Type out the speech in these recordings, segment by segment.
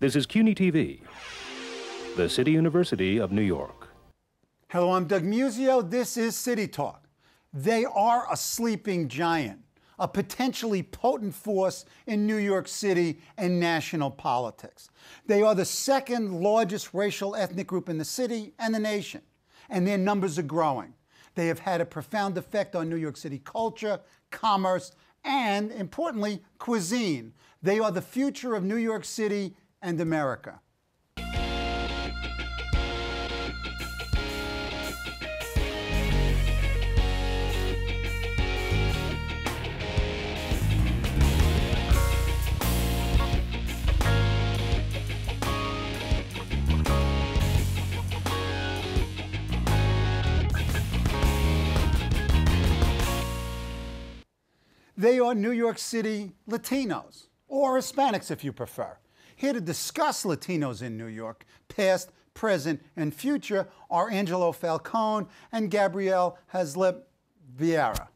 This is CUNY TV, the City University of New York. Hello, I'm Doug Muzzio. This is City Talk. They are a sleeping giant, a potentially potent force in New York City and national politics. They are the second largest racial ethnic group in the city and the nation, and their numbers are growing. They have had a profound effect on New York City culture, commerce, and importantly, cuisine. They are the future of New York City and America. They are New York City Latinos, or Hispanics if you prefer. Here to discuss Latinos in New York, past, present, and future, are Angelo Falcón and Gabrielle Haslip Vieira.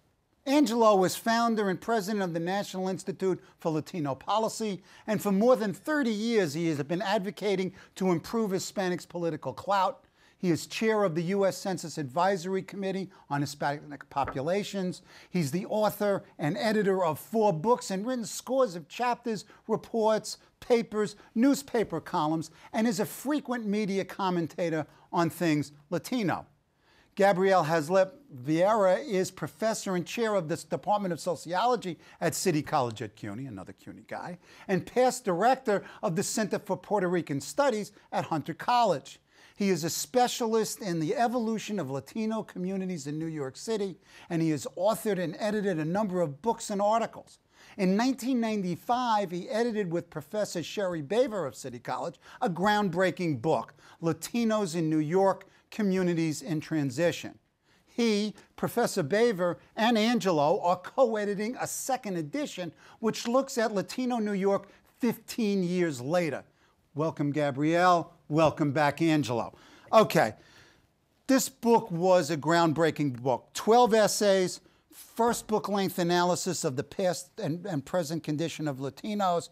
Angelo was founder and president of the National Institute for Latino Policy, and for more than 30 years he has been advocating to improve Hispanics' political clout he is chair of the U.S. Census Advisory Committee on Hispanic Populations. He's the author and editor of four books and written scores of chapters, reports, papers, newspaper columns, and is a frequent media commentator on things Latino. Gabrielle Haslip Vieira is professor and chair of the Department of Sociology at City College at CUNY, another CUNY guy, and past director of the Center for Puerto Rican Studies at Hunter College. He is a specialist in the evolution of Latino communities in New York City, and he has authored and edited a number of books and articles. In 1995, he edited with Professor Sherrie Baver of City College a groundbreaking book, Latinos in New York Communities in Transition. He, Professor Baver, and Angelo are co editing a second edition, which looks at Latino New York 15 years later. Welcome, Gabriel. Welcome back, Angelo. Okay, this book was a groundbreaking book 12 essays, first book length analysis of the past and, and present condition of Latinos.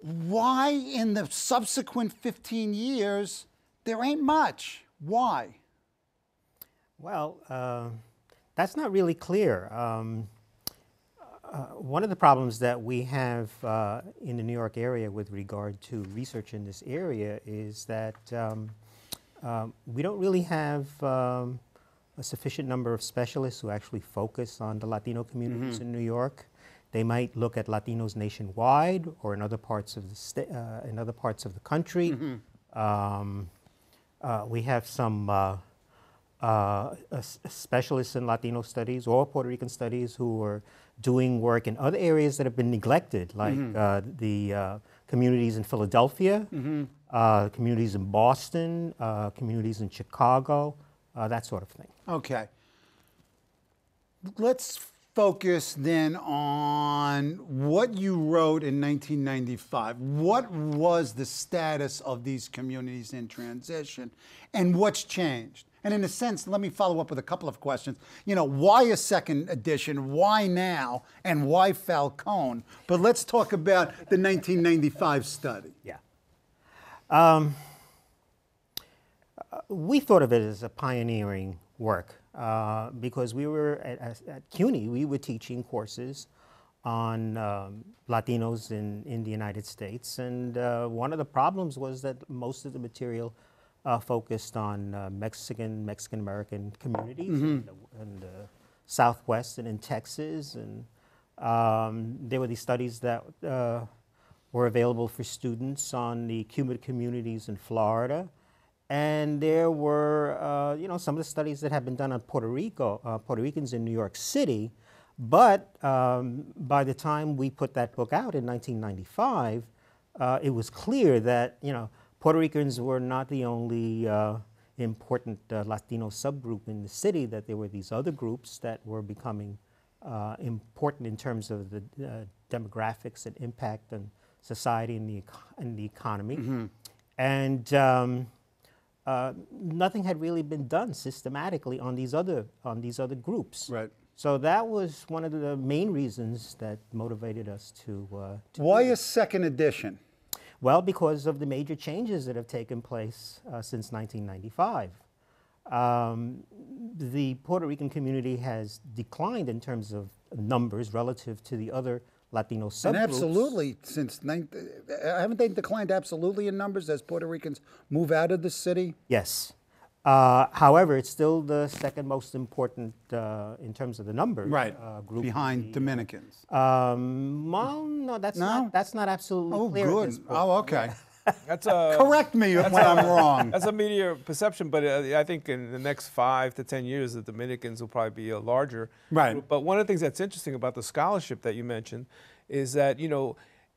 Why, in the subsequent 15 years, there ain't much? Why? Well, uh, that's not really clear. Um, uh, one of the problems that we have uh, in the New York area with regard to research in this area is that um, um, we don't really have um, a sufficient number of specialists who actually focus on the Latino communities mm-hmm. in New York. They might look at Latinos nationwide or in other parts of the uh, in other parts of the country. Um, uh, we have some uh, uh, specialists in Latino studies or Puerto Rican studies who are doing work in other areas that have been neglected, like mm-hmm. uh, the uh, communities in Philadelphia, mm-hmm. uh, communities in Boston, uh, communities in Chicago, uh, that sort of thing. Okay. Let's focus then on what you wrote in 1995. What was the status of these communities in transition and what's changed? And in a sense, let me follow up with a couple of questions. You know, why a second edition? Why now? And why Falcón? But let's talk about the 1995 study. Yeah. Um, we thought of it as a pioneering work uh, because we were at, at, CUNY, we were teaching courses on um, Latinos in, in the United States. And uh, one of the problems was that most of the material uh, focused on uh, Mexican, Mexican American communities mm-hmm. in, the, in, the, Southwest and in Texas. And um, there were these studies that uh, were available for students on the Cuban communities in Florida. And there were, uh, you know, some of the studies that have been done on Puerto Rico, uh, Puerto Ricans in New York City. But um, by the time we put that book out in 1995, uh, it was clear that, you know, Puerto Ricans were not the only uh, important uh, Latino subgroup in the city, that there were these other groups that were becoming uh, important in terms of the uh, demographics and impact on society and the, and the economy. Mm-hmm. And um, uh, nothing had really been done systematically on these other, on these other groups. Right. So that was one of the main reasons that motivated us to. Uh, to Why a second edition? Well, because of the major changes that have taken place uh, since 1995. Um, the Puerto Rican community has declined in terms of numbers relative to the other Latino subgroups. And absolutely, since uh, haven't they declined absolutely in numbers as Puerto Ricans move out of the city? Yes. Uh, however, it's still the second most important uh, in terms of the numbers. Right, Uh, group behind Dominicans. Um, well, no, that's No? not that's not absolutely Oh, clear. at this good. point. Oh, okay. That's a Correct me when I'm wrong. That's a media perception, but uh, I think in the next five to ten years, the Dominicans will probably be a larger Right. group. But one of the things that's interesting about the scholarship that you mentioned is that you know,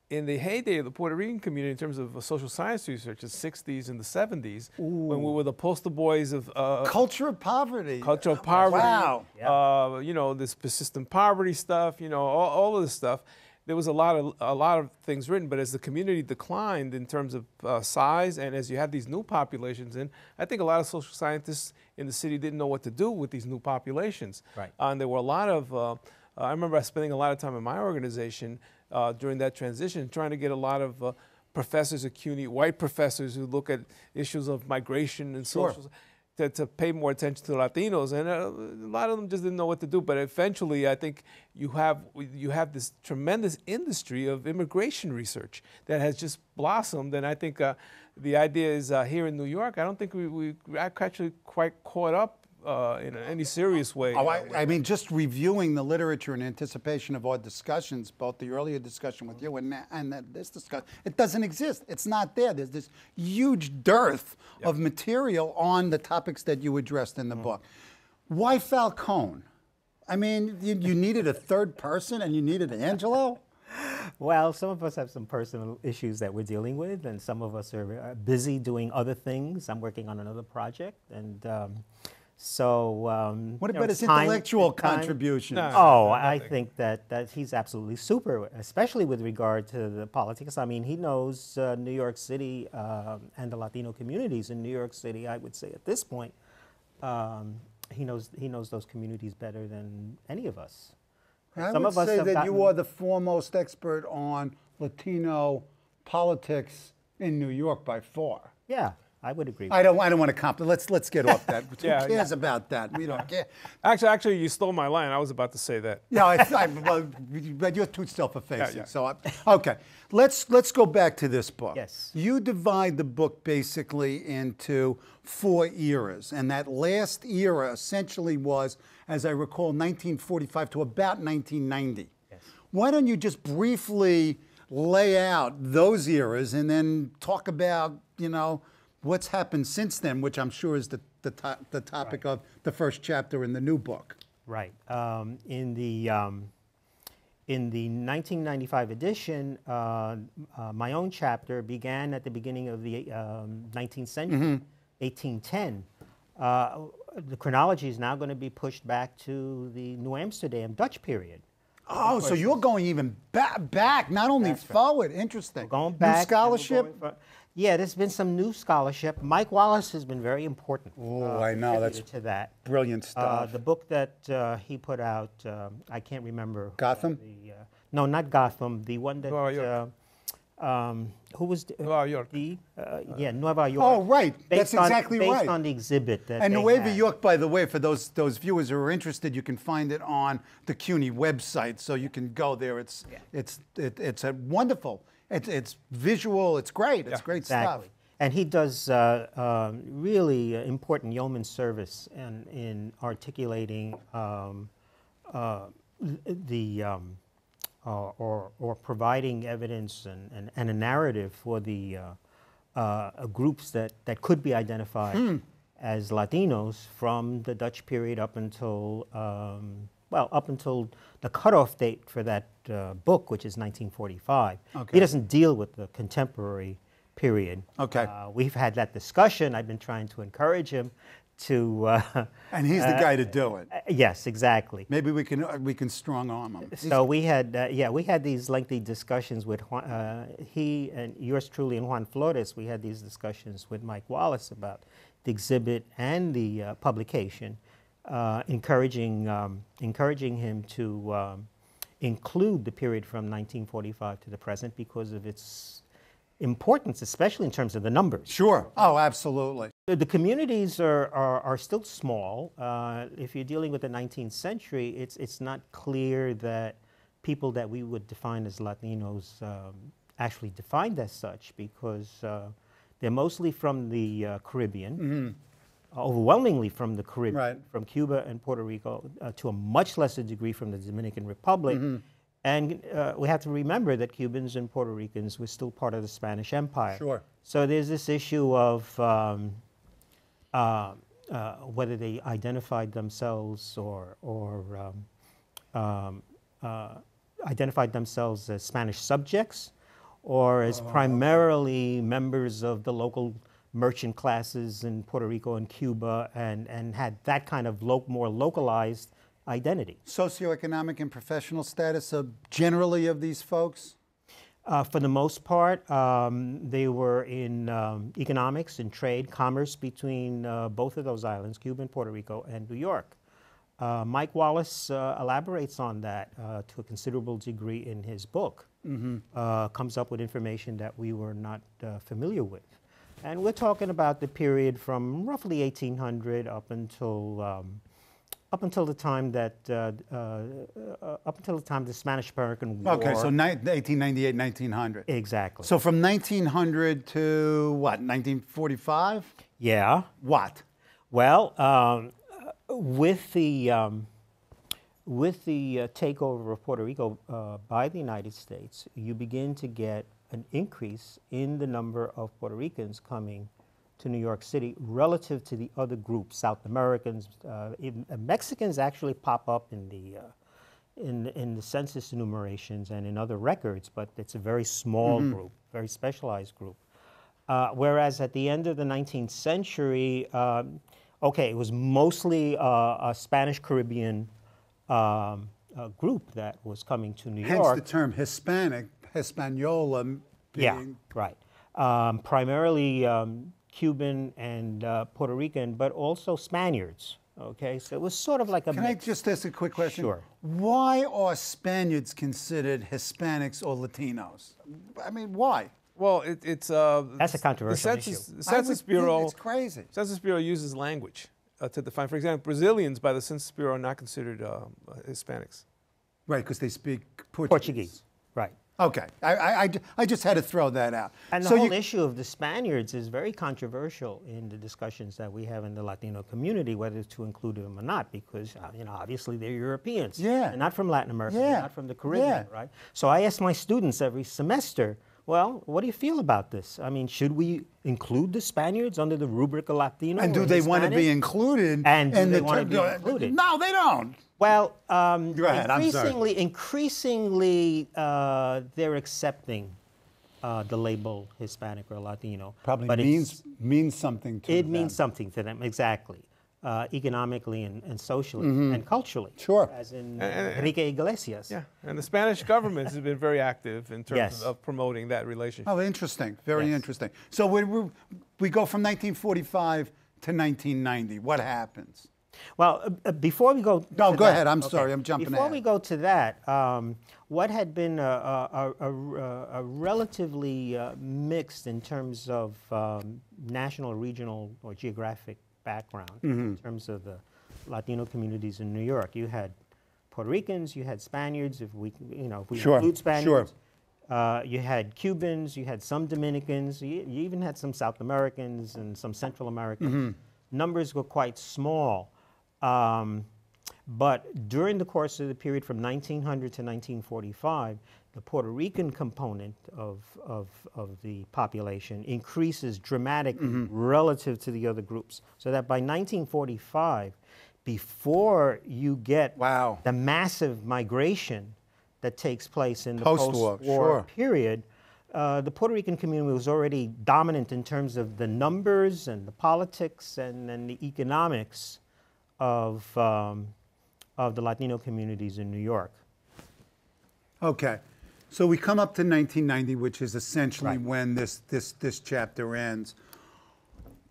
in the heyday of the Puerto Rican community in terms of uh, social science research, in the '60s and the '70s, when we were the poster boys of uh, Culture of poverty. cultural poverty, Wow. uh, you know, this persistent poverty stuff, you know, all, all of this stuff. There was a lot of a lot of things written, but as the community declined in terms of uh, size, and as you have these new populations in, I think a lot of social scientists in the city didn't know what to do with these new populations. Right. Uh, and there were a lot of. Uh, I remember spending a lot of time in my organization uh, during that transition, trying to get a lot of uh, professors at CUNY, white professors who look at issues of migration and Sure. social to, to pay more attention to Latinos, and uh, a lot of them just didn't know what to do. But eventually, I think you have you have this tremendous industry of immigration research that has just blossomed, and I think uh, the idea is uh, here in New York. I don't think we we actually quite caught up uh, in any serious way. Oh, I, I mean, just reviewing the literature in anticipation of our discussions, both the earlier discussion with you and, and this discussion, it doesn't exist. It's not there. There's this huge dearth of material on the topics that you addressed in the book. Why Falcón? I mean, you, you needed a third person and you needed Angelo? Well, some of us have some personal issues that we're dealing with, and some of us are uh, busy doing other things. I'm working on another project, and um, so. Um, What you know, about his time- intellectual time- contributions? No. Oh, I think that, that he's absolutely super, especially with regard to the politics. I mean, he knows uh, New York City um, and the Latino communities in New York City. I would say at this point, um, he knows he knows those communities better than any of us. I Some would of us say have that you are the foremost expert on Latino politics in New York by far. Yeah, I would agree. I don't. I don't want to compliment. Let's let's get off that. Yeah, Who cares about that? We don't care. Actually, actually, you stole my line. I was about to say that. Yeah, I, I, well, but you're too self-effacing. Yeah, yeah. So, I, okay, let's let's go back to this book. Yes. You divide the book basically into four eras, and that last era essentially was, as I recall, 1945 to about 1990. Yes. Why don't you just briefly lay out those eras and then talk about, you know, what's happened since then, which I'm sure is the the, to- the topic of the first chapter in the new book. Right. Um, in the um, in the 1995 edition, uh, uh, my own chapter began at the beginning of the um, 19th century, 1810. Uh, the chronology is now going to be pushed back to the New Amsterdam Dutch period. Oh, so you're going even back, back not only That's right. forward. Interesting. Going New back. we're scholarship. Going for- yeah, there's been some new scholarship. Mike Wallace has been very important. Oh, uh, I know, that's to that. brilliant Uh, stuff. the book that uh, he put out, um, I can't remember. Gotham? The, uh, no, not Gotham. The one that. Nueva York. Uh, um, who was the, Nueva York. the uh, yeah Nueva York. Oh, right. That's Based on- exactly based right. on the exhibit that And they Nueva had. York, by the way, for those those viewers who are interested, you can find it on the CUNY website, so you can go there. It's it's it, it's a wonderful. It's it's visual. It's great. It's Yeah. great Exactly. stuff. And he does uh, um, really uh, important yeoman service in, in articulating um, uh, the um, uh, or, or providing evidence and, and, and a narrative for the uh, uh, groups that, that could be identified as Latinos from the Dutch period up until um, well up until the cutoff date for that uh, book, which is 1945. Okay. He doesn't deal with the contemporary period. Okay. Uh, we've had that discussion. I've been trying to encourage him to. Uh, And he's the guy to do it. uh, yes, exactly. Maybe we can uh, we can strong arm him. So we had, uh, yeah, we had these lengthy discussions with Juan, uh, he and yours truly and Juan Flores. We had these discussions with Mike Wallace about the exhibit and the uh, publication, uh, encouraging um, encouraging him to um, include the period from 1945 to the present because of its importance, especially in terms of the numbers. Sure. Oh, absolutely. The, the communities are, are, are still small. Uh, if you're dealing with the 19th century, it's, it's not clear that people that we would define as Latinos um, actually defined as such because uh, they're mostly from the uh, Caribbean, overwhelmingly from the Caribbean, Right. from Cuba and Puerto Rico, uh, to a much lesser degree from the Dominican Republic. And uh, we have to remember that Cubans and Puerto Ricans were still part of the Spanish Empire. Sure. So there's this issue of um, uh, uh, whether they identified themselves or, or um, um, uh, identified themselves as Spanish subjects or as primarily members of the local merchant classes in Puerto Rico and Cuba and, and had that kind of lo- more localized identity. Socioeconomic and professional status of generally of these folks? Uh, for the most part, um, they were in um, economics and trade, commerce between uh, both of those islands, Cuba and Puerto Rico, and New York. Uh, Mike Wallace uh, elaborates on that uh, to a considerable degree in his book. Uh, comes up with information that we were not uh, familiar with. And we're talking about the period from roughly 1800 up until um, up until the time that uh, uh, up until the time of the Spanish-American War. Okay, so ni- 1898, 1900. exactly. So from 1900 to what, 1945? yeah. What? Well, um, with the um, with the uh, takeover of Puerto Rico uh, by the United States, you begin to get an increase in the number of Puerto Ricans coming to New York City relative to the other groups, South Americans, uh, even, uh, Mexicans actually pop up in the uh, in, in the census enumerations and in other records, but it's a very small group, very specialized group. Uh, whereas at the end of the 19th century, um, okay, it was mostly uh, a Spanish Caribbean um, uh, group that was coming to New Hence York. Hence the term Hispanic, Hispaniola being. Yeah, right. Um, primarily um, Cuban and uh, Puerto Rican, but also Spaniards. Okay, so it was sort of like a Can I just ask a quick question? Sure. Why are Spaniards considered Hispanics or Latinos? I mean, why? Well, it, it's uh, That's a the controversial Census, issue. The I would Census think Bureau. It's crazy. Census Bureau uses language uh, to define. For example, Brazilians by the Census Bureau are not considered uh, Hispanics. Right, because they speak Portuguese. Portuguese, right. Okay, I, I, I just had to throw that out. And the so whole you, issue of the Spaniards is very controversial in the discussions that we have in the Latino community, whether to include them or not, because uh, you know obviously they're Europeans. Yeah. They're not from Latin America. Yeah. Not from the Caribbean, Yeah. right? So I ask my students every semester, well, what do you feel about this? I mean, should we include the Spaniards under the rubric of Latino? and do they want to be included? And do they the wanna be included? No, they don't. Well, um, Go ahead, I'm increasingly, increasingly, uh, they're accepting uh, the label Hispanic or Latino. Probably but it's- means means something to it them. means something to them exactly, uh, economically and, and socially and culturally. Mm-hmm. Sure. As in And- and- Enrique Iglesias. Yeah, and the Spanish government has been very active in terms Yes. of promoting that relationship. Oh, interesting. Very Yes. interesting. So we, we, we go from 1945 to 1990. What happens? Well, uh, uh, before we go. No, to go that- ahead. I'm sorry. I'm jumping Before ahead. we go to that, um, what had been a, a, a, a, a relatively uh, mixed in terms of um, national, regional, or geographic background Mm-hmm. in terms of the Latino communities in New York. You had Puerto Ricans, you had Spaniards, if we, you know, if we Sure, include sure. Spaniards. Uh, you had Cubans, you had some Dominicans, you, you even had some South Americans and some Central Americans. Mm-hmm. Numbers were quite small. Um, but during the course of the period from 1900 to 1945, the Puerto Rican component of, of, of the population increases dramatically Mm-hmm. relative to the other groups. So that by 1945, before you get Wow. the massive migration that takes place in the Post-war, post-war sure. period, uh, the Puerto Rican community was already dominant in terms of the numbers and the politics and, and the economics of, um, of the Latino communities in New York. Okay. So we come up to 1990, which is essentially Right. when this, this, this chapter ends.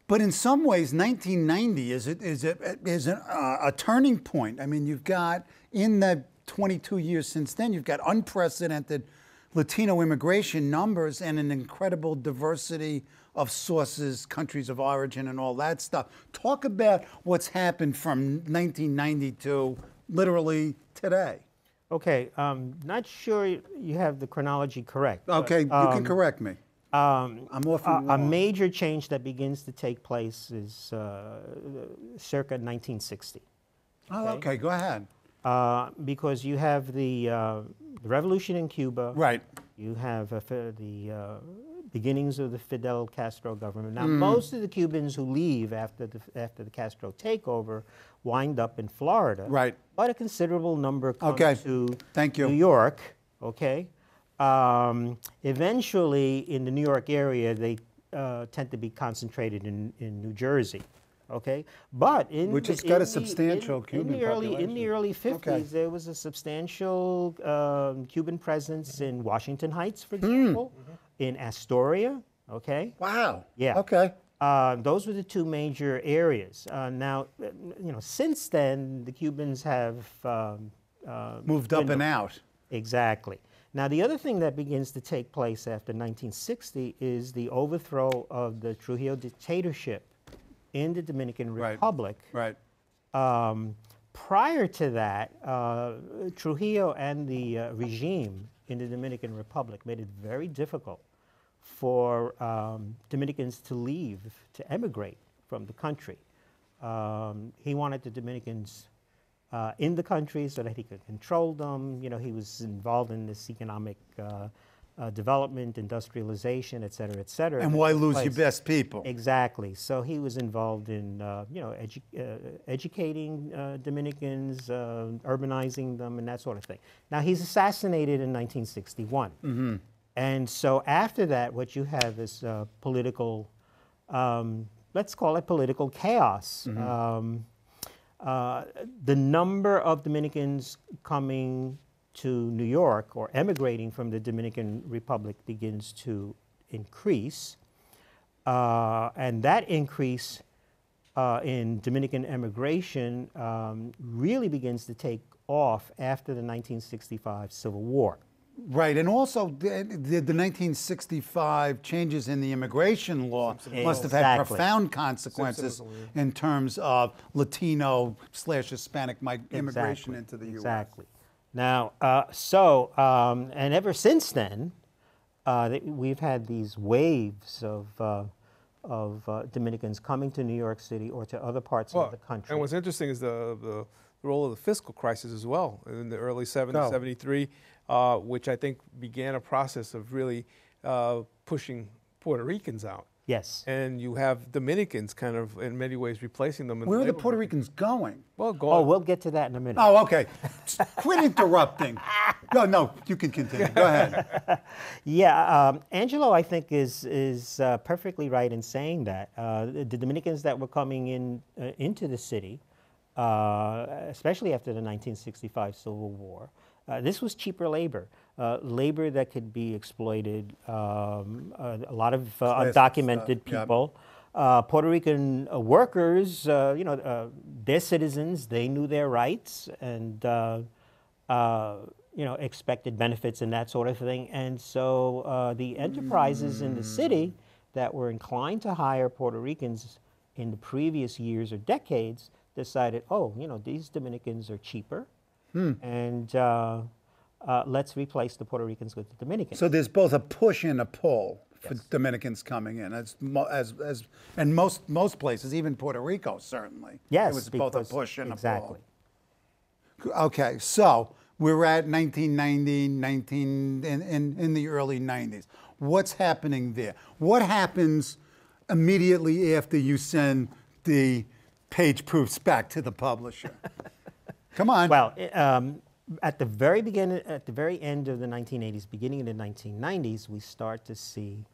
But in some ways, 1990 is, a, is, a, is a, uh, a turning point. I mean, you've got, in the 22 years since then, you've got unprecedented Latino immigration numbers and an incredible diversity of sources, countries of origin, and all that stuff. Talk about what's happened from 1992, literally today. Okay, um, not sure you have the chronology correct. but, Okay, you can correct me. Um, I'm often a, a major change that begins to take place is uh, circa 1960. Oh, okay, go ahead. Uh, because you have the, uh, the revolution in Cuba. Right. You have uh, the uh, beginnings of the Fidel Castro government. Now, Mm. most of the Cubans who leave after the, after the Castro takeover wind up in Florida. Right. But a considerable number come Okay. to Thank you. New York. Okay. Um, eventually, in the New York area, they uh, tend to be concentrated in, in New Jersey. Okay, but in Which has got a the- substantial in, Cuban in the early in the early 50s, Okay. there was a substantial um, Cuban presence in Washington Heights, for Hmm. example, in Astoria. Okay, Wow. Yeah. Okay. uh, those were the two major areas. Uh, now, uh, you know, since then, the Cubans have um, uh, Moved up and out. Exactly. Now, the other thing that begins to take place after 1960 is the overthrow of the Trujillo dictatorship in the Dominican Right. Republic. Right. Um, prior to that, uh, Trujillo and the uh, regime in the Dominican Republic made it very difficult for um, Dominicans to leave, to emigrate from the country. Um, he wanted the Dominicans uh, in the country so that he could control them. You know, he was involved in this economic uh, development, industrialization, et cetera, et cetera. And why lose your best people? Exactly. So he was involved in, uh, you know, edu- uh, educating uh, Dominicans, uh, urbanizing them, and that sort of thing. Now he's assassinated in 1961, and so after that, what you have is uh, political, um, let's call it political chaos. Um, uh, the number of Dominicans coming to New York or emigrating from the Dominican Republic begins to increase. Uh, and that increase uh, in Dominican emigration um, really begins to take off after the 1965 Civil War. Right, and also the, the, the 1965 changes in the immigration law must have had Exactly. profound consequences in terms of Latino slash Hispanic mi- immigration Exactly, into the U.S. Exactly. Now, uh, so, um, and ever since then, uh, we've had these waves of, uh, of uh, Dominicans coming to New York City or to other parts of the country. And what's interesting is the, the role of the fiscal crisis as well in the early 70s, Go. 73, uh, which I think began a process of really uh, pushing Puerto Ricans out. Yes. And you have Dominicans kind of, in many ways, replacing them. In Where are the Puerto. Ricans going? Well, go Oh, on. we'll get to that in a minute. Oh, okay. Quit interrupting. No, no, you can continue. Go ahead. Yeah, um, Angelo, I think, is is uh, perfectly right in saying that uh, the the Dominicans that were coming in uh, into the city, uh, especially after the 1965 Civil War, uh, this was cheaper labor, uh, labor that could be exploited. Um, uh, a lot of uh, undocumented stuff, yep. people. Uh, Puerto Rican uh, workers, uh, you know, uh, they're citizens. They knew their rights, and uh, uh, you know, expected benefits and that sort of thing. And so uh, the enterprises in the city that were inclined to hire Puerto Ricans in the previous years or decades decided, oh, you know, these Dominicans are cheaper, and uh, let's replace the Puerto Ricans with the Dominicans. So there's both a push and a pull for Dominicans coming in, as, as, as, and most, most places, even Puerto Rico, certainly. yes, It was both a push and exactly. a pull. Okay, so we're at 1990, 19, in, in, in the early 90s. What's happening there? What happens immediately after you send the page proofs back to the publisher? Come on. Well, um, at the very beginning, at the very end of the 1980s, beginning of the 1990s, we start to see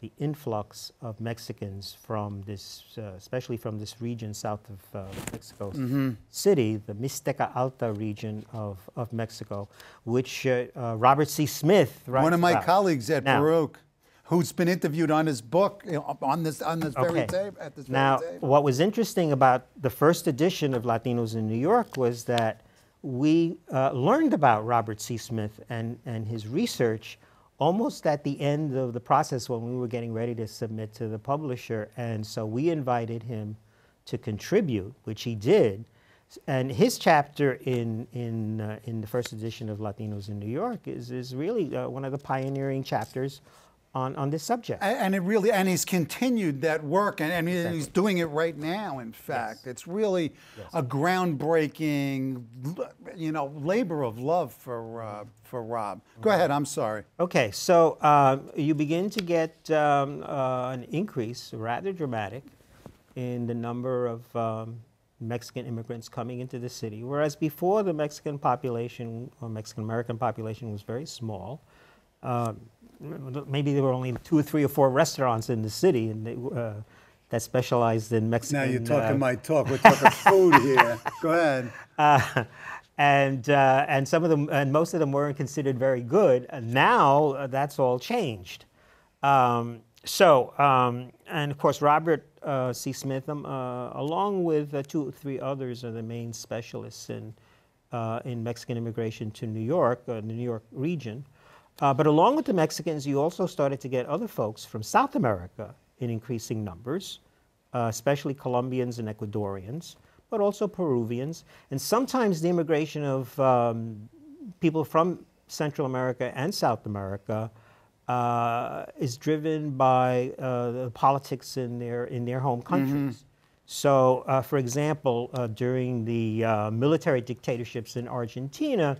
the influx of Mexicans from this, uh, especially from this region south of uh, Mexico Mm-hmm. City, the Mixteca Alta region of, of Mexico, which uh, uh, Robert C. Smith writes One of my about. colleagues at Now- Baruch, who's been interviewed on his book, you know, on this, on this very Okay. tape, at this Now, very table. what was interesting about the first edition of Latinos in New York was that we uh, learned about Robert C. Smith and, and his research almost at the end of the process when we were getting ready to submit to the publisher. And so we invited him to contribute, which he did. And his chapter in, in, uh, in the first edition of Latinos in New York is, is really uh, one of the pioneering chapters on, on this subject. And it really, and he's continued that work, and, and he- he's doing it right now. In fact, it's really a groundbreaking, you know, labor of love for uh, for Rob. Go ahead. I'm sorry. Okay, so um, you begin to get um, uh, an increase, rather dramatic, in the number of um, Mexican immigrants coming into the city. Whereas before, the Mexican population or Mexican American population was very small. Um, maybe there were only two or three or four restaurants in the city, and they, uh, that specialized in Mexican. Now you're talking uh, my talk. We're talking food here. Go ahead. uh, and uh, and some of them and most of them weren't considered very good. And now uh, that's all changed. Um, so um, and of course Robert uh, C. Smith, um, uh, along with uh, two or three others, are the main specialists in uh, in Mexican immigration to New York, uh, the New York region. Uh, but along with the Mexicans, you also started to get other folks from South America in increasing numbers, uh, especially Colombians and Ecuadorians, but also Peruvians. And sometimes the immigration of um, people from Central America and South America uh, is driven by uh, the politics in their, in their home countries. So, uh, for example, uh, during the uh, military dictatorships in Argentina,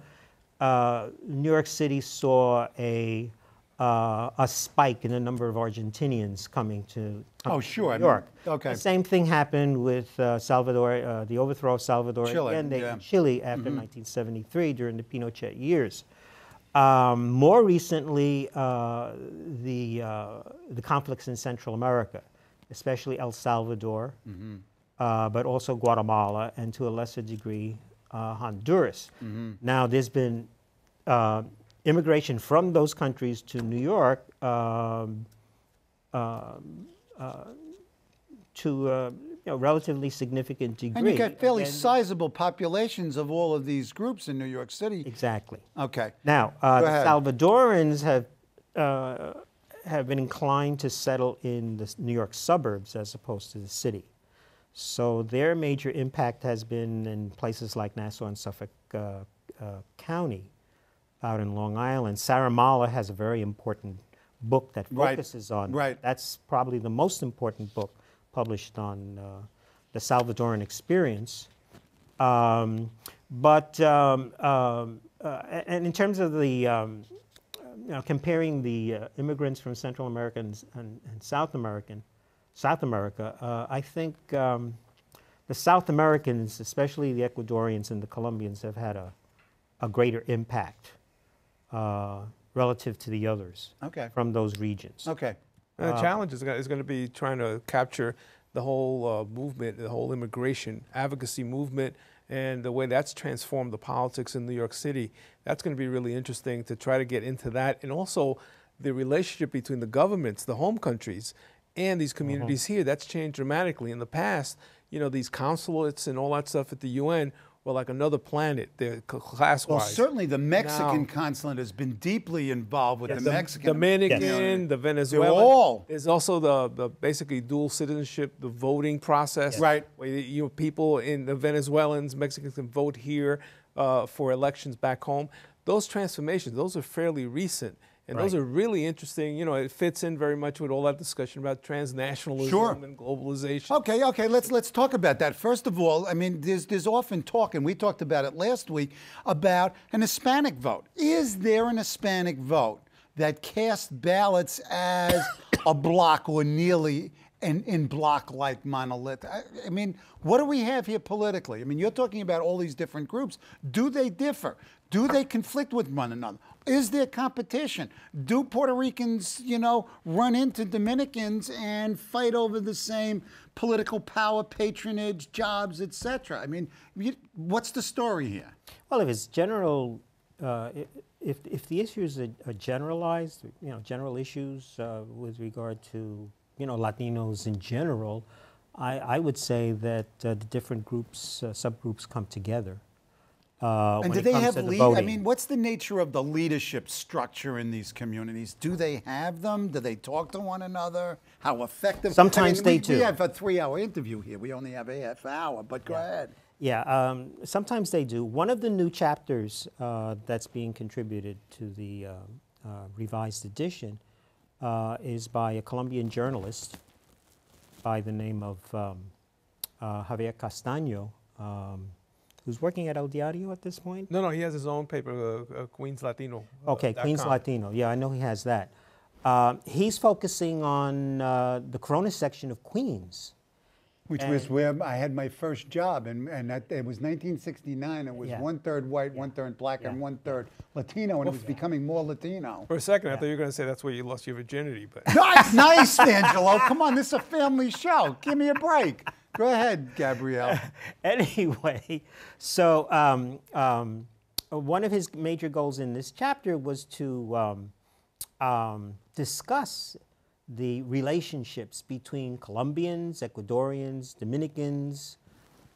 uh, New York City saw a, uh, a spike in the number of Argentinians coming to, Oh, sure, I New mean, York. okay. The same thing happened with uh, Salvador, uh, the overthrow of Salvador Chile, Allende yeah. In Chile after 1973 during the Pinochet years. Um, more recently, uh, the, uh, the conflicts in Central America, especially El Salvador, Mm-hmm. uh, but also Guatemala, and to a lesser degree, uh, Honduras. Mm-hmm. Now, there's been uh, immigration from those countries to New York um, um, uh, to a you know, relatively significant degree. And you got fairly And- sizable populations of all of these groups in New York City. Exactly. Okay. Now, uh. Salvadorans have uh, have been inclined to settle in the New York suburbs as opposed to the city. So their major impact has been in places like Nassau and Suffolk uh, uh, County, out in Long Island. Sarah Mahler has a very important book that Right, focuses on. right. That's probably the most important book published on uh, the Salvadoran experience. Um, but um, um, uh, and in terms of the um, you know, comparing the uh, immigrants from Central Americans and, and South American, South America, uh, I think um, the South Americans, especially the Ecuadorians and the Colombians, have had a, a greater impact uh, relative to the others Okay. from those regions. Okay. And the challenge is going to be trying to capture the whole uh, movement, the whole immigration advocacy movement, and the way that's transformed the politics in New York City. That's going to be really interesting to try to get into that, and also the relationship between the governments, the home countries, and these communities here. That's changed dramatically. In the past, you know, these consulates and all that stuff at the UN were like another planet. They're class-wise. Well, certainly the Mexican Now- consulate has been deeply involved with the the Mexican. Dominican, Yes. the Venezuelan. all- There's also the, the basically dual citizenship, the voting process. Right. Where you know, people in the Venezuelans, Mexicans can vote here uh, for elections back home. Those transformations, those are fairly recent. And those are really interesting. You know, it fits in very much with all that discussion about transnationalism Sure. and globalization. Okay, okay, let's let's talk about that. First of all, I mean, there's there's often talk, and we talked about it last week, about an Hispanic vote. Is there an Hispanic vote that casts ballots as a block or nearly in, in block-like monolith? I, I mean, what do we have here politically? I mean, you're talking about all these different groups. Do they differ? Do they conflict with one another? Is there competition? Do Puerto Ricans, you know, run into Dominicans and fight over the same political power, patronage, jobs, etc.? I mean, you, what's the story here? Well, if it's general, uh, if, if the issues are, generalized, you know, general issues uh, with regard to, you know, Latinos in general, I, I would say that uh, the different groups, uh, subgroups come together Uh, And do they have to the? I mean, what's the nature of the leadership structure in these communities? Do they have them? Do they talk to one another? How effective? I Sometimes mean, they we, do. We have a three-hour interview here. We only have a half hour, but go ahead. Yeah, um, sometimes they do. One of the new chapters uh, that's being contributed to the uh, uh, revised edition uh, is by a Colombian journalist by the name of um, uh, Javier Castaño, um, who's working at El Diario at this point. No, no, he has his own paper, uh, uh, Queens Latino. uh, Okay, Queens com. Latino. Yeah, I know he has that. Um, he's focusing on uh, the Corona section of Queens. Which was where I had my first job, and, and that, it was 1969. It was Yeah. one third white, one third black, and one third Latino, and it was becoming more Latino. For a second, I thought you were going to say that's where you lost your virginity, but nice, nice, Angelo. Come on, this is a family show. Give me a break. Go ahead, Gabriel. anyway, so um, um, one of his major goals in this chapter was to um, um, discuss the relationships between Colombians, Ecuadorians, Dominicans,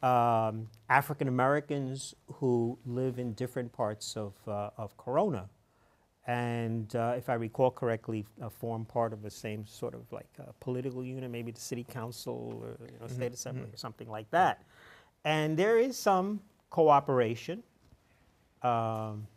um, African Americans who live in different parts of, uh, of Corona. And uh, if I recall correctly, uh, form part of the same sort of like uh, political unit, maybe the city council or you know, state assembly or something like that. And there is some cooperation. Um,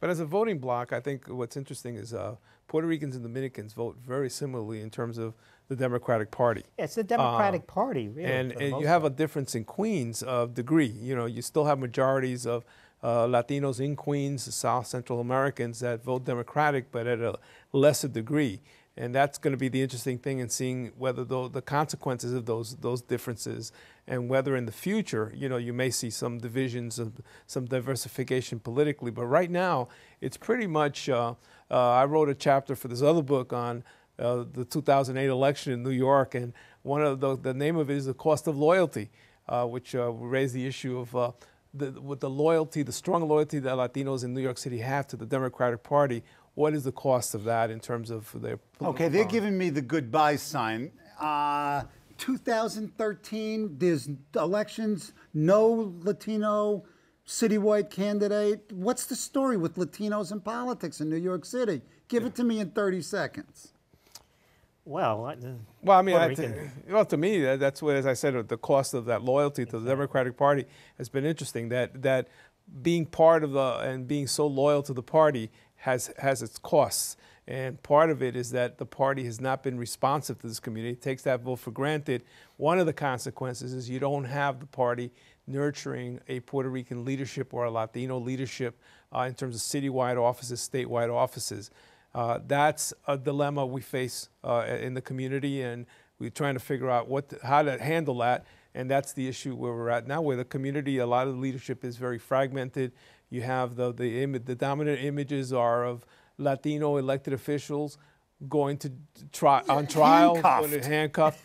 But as a voting bloc, I think what's interesting is uh, Puerto Ricans and Dominicans vote very similarly in terms of the Democratic Party. it's the Democratic Party, really. and, and you have part. a difference in Queens of degree. You know, you still have majorities of uh, Latinos in Queens, South Central Americans that vote Democratic, but at a lesser degree. And that's going to be the interesting thing in seeing whether the, the consequences of those those differences, and whether in the future, you know, you may see some divisions and some diversification politically. But right now, it's pretty much. Uh, uh, I wrote a chapter for this other book on uh, the 2008 election in New York, and one of the, the name of it is the cost of loyalty, uh, which uh, raised the issue of the, with the loyalty, the strong loyalty that Latinos in New York City have to the Democratic Party. What is the cost of that in terms of their? Okay, they're giving me the goodbye sign. Uh, 2013, there's elections, no Latino citywide candidate. What's the story with Latinos in politics in New York City? Give it to me in 30 seconds. Well, I- Well, I mean, I well, to me, that- that's what, as I said, the cost of that loyalty to the Democratic Party has been interesting. That that being part of the and being so loyal to the party has has its costs, and part of it is that the party has not been responsive to this community. It takes that vote for granted. One of the consequences is you don't have the party nurturing a Puerto Rican leadership or a Latino leadership uh, in terms of citywide offices, statewide offices. Uh, that's a dilemma we face uh, in the community, and we're trying to figure out what to, how to handle that. And that's the issue where we're at now, where the community, a lot of the leadership is very fragmented. You have the the, Im- the dominant images are of Latino elected officials going to try on trial, going to handcuffed. handcuffed,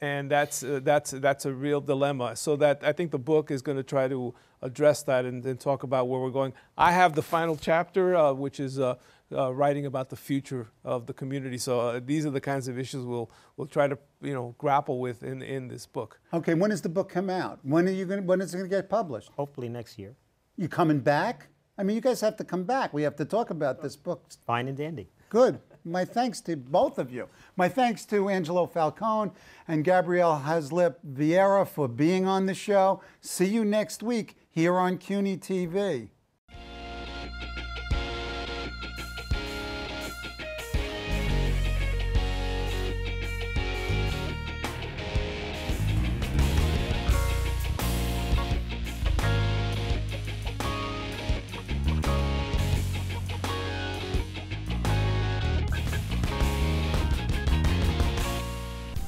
and that's uh, that's that's a real dilemma. So that I think the book is going to try to address that and, and talk about where we're going. I have the final chapter, uh, which is uh, uh, writing about the future of the community. So uh, these are the kinds of issues we'll we'll try to you know grapple with in in this book. Okay, when does the book come out? When are you going? When is it going to get published? hopefully next year. You coming back? I mean, you guys have to come back. We have to talk about this book. Fine and dandy. Good. My thanks to both of you. My thanks to Angelo Falcón and Gabrielle Haslip Vieira for being on the show. See you next week here on CUNY TV.